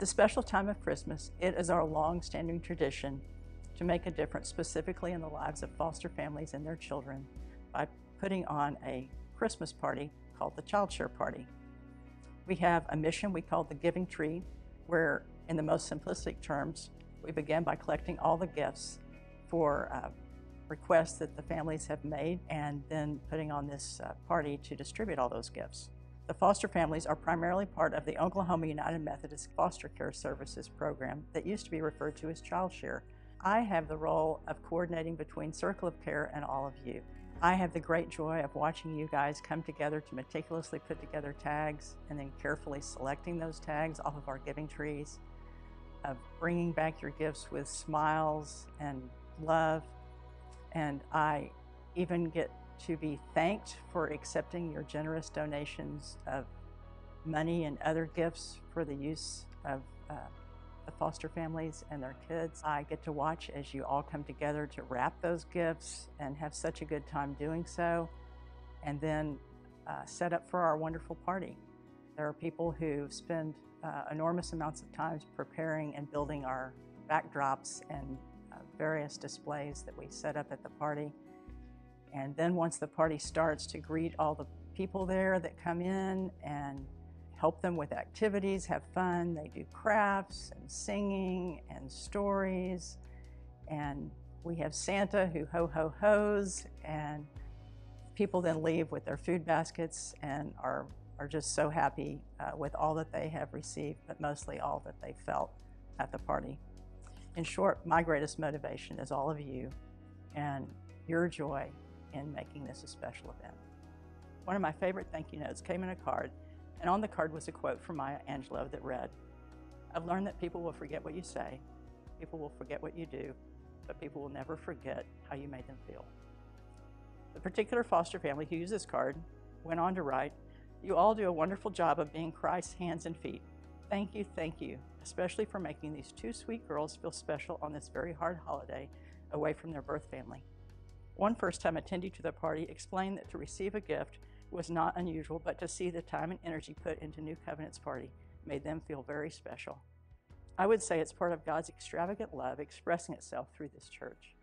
At the special time of Christmas, it is our long-standing tradition to make a difference specifically in the lives of foster families and their children by putting on a Christmas party called the Child Share Party. We have a mission we call the Giving Tree, where in the most simplistic terms, we begin by collecting all the gifts for uh, requests that the families have made and then putting on this uh, party to distribute all those gifts. The foster families are primarily part of the Oklahoma United Methodist Foster Care Services program that used to be referred to as Child Share. I have the role of coordinating between Circle of Care and all of you. I have the great joy of watching you guys come together to meticulously put together tags and then carefully selecting those tags off of our giving trees, of bringing back your gifts with smiles and love. And I even get to be thanked for accepting your generous donations of money and other gifts for the use of uh, the foster families and their kids. I get to watch as you all come together to wrap those gifts and have such a good time doing so, and then uh, set up for our wonderful party. There are people who spend uh, enormous amounts of time preparing and building our backdrops and uh, various displays that we set up at the party. And then once the party starts to greet all the people there that come in and help them with activities, have fun. They do crafts and singing and stories. And we have Santa who ho ho ho's and people then leave with their food baskets and are, are just so happy uh, with all that they have received, but mostly all that they felt at the party. In short, my greatest motivation is all of you and your joy in making this a special event. One of my favorite thank you notes came in a card and on the card was a quote from Maya Angelou that read, I've learned that people will forget what you say, people will forget what you do, but people will never forget how you made them feel. The particular foster family who used this card went on to write, You all do a wonderful job of being Christ's hands and feet. Thank you, thank you, especially for making these two sweet girls feel special on this very hard holiday away from their birth family. One first time attendee to the party explained that to receive a gift was not unusual, but to see the time and energy put into New Covenant's party made them feel very special. I would say it's part of God's extravagant love expressing itself through this church.